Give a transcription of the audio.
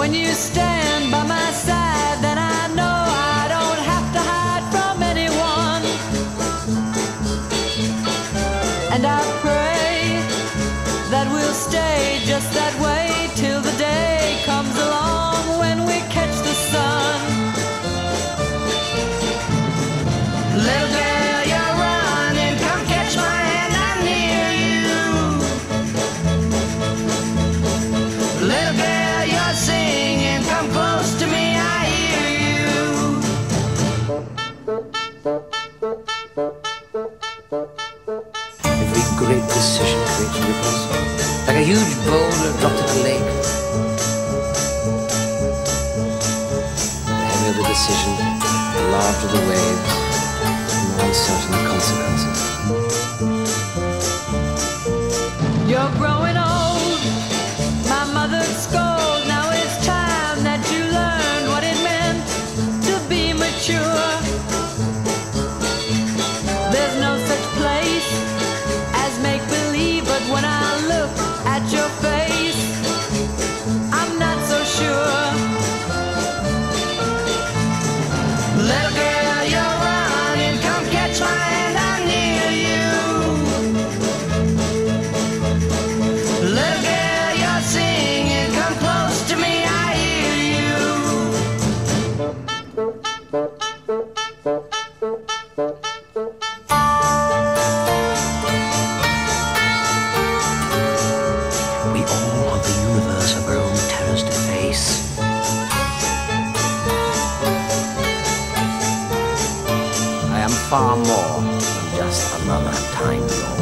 When you stand by my side, then I know I don't have to hide from anyone. And I pray that we'll stay just great decision creates ripples, like a huge boulder dropped in a lake. The heavier the decision, the larger the waves, the more uncertain far more than just another time zone.